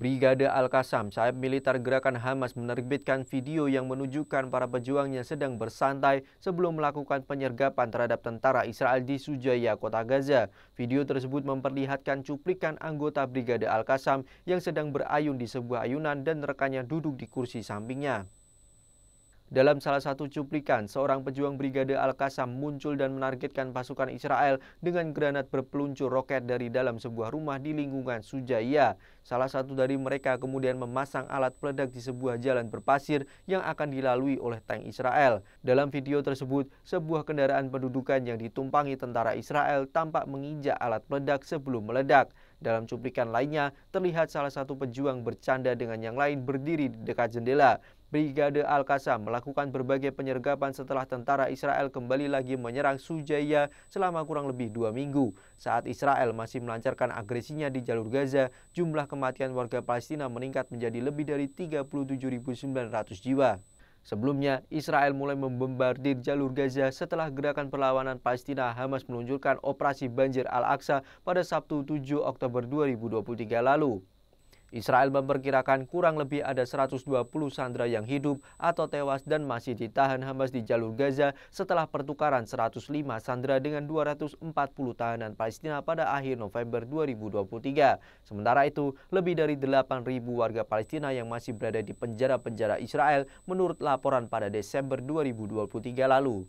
Brigade Al-Qassam, sayap militer gerakan Hamas menerbitkan video yang menunjukkan para pejuangnya sedang bersantai sebelum melakukan penyergapan terhadap tentara Israel di Sujaya, kota Gaza. Video tersebut memperlihatkan cuplikan anggota Brigade Al-Qassam yang sedang berayun di sebuah ayunan dan rekannya duduk di kursi sampingnya. Dalam salah satu cuplikan, seorang pejuang Brigade Al-Qassam muncul dan menargetkan pasukan Israel dengan granat berpeluncur roket dari dalam sebuah rumah di lingkungan Sujaya. Salah satu dari mereka kemudian memasang alat peledak di sebuah jalan berpasir yang akan dilalui oleh tank Israel. Dalam video tersebut, sebuah kendaraan pendudukan yang ditumpangi tentara Israel tampak menginjak alat peledak sebelum meledak. Dalam cuplikan lainnya, terlihat salah satu pejuang bercanda dengan yang lain berdiri di dekat jendela. Brigade Al-Qassam melakukan berbagai penyergapan setelah tentara Israel kembali lagi menyerang Sujaya selama kurang lebih dua minggu. Saat Israel masih melancarkan agresinya di jalur Gaza, jumlah kematian warga Palestina meningkat menjadi lebih dari 37.900 jiwa. Sebelumnya, Israel mulai membombardir jalur Gaza setelah gerakan perlawanan Palestina Hamas meluncurkan operasi banjir Al-Aqsa pada Sabtu 7 Oktober 2023 lalu. Israel memperkirakan kurang lebih ada 120 sandera yang hidup atau tewas dan masih ditahan Hamas di jalur Gaza setelah pertukaran 105 sandera dengan 240 tahanan Palestina pada akhir November 2023. Sementara itu, lebih dari 8.000 warga Palestina yang masih berada di penjara-penjara Israel menurut laporan pada Desember 2023 lalu.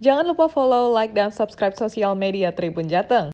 Jangan lupa follow, like, dan subscribe sosial media Tribun Jateng.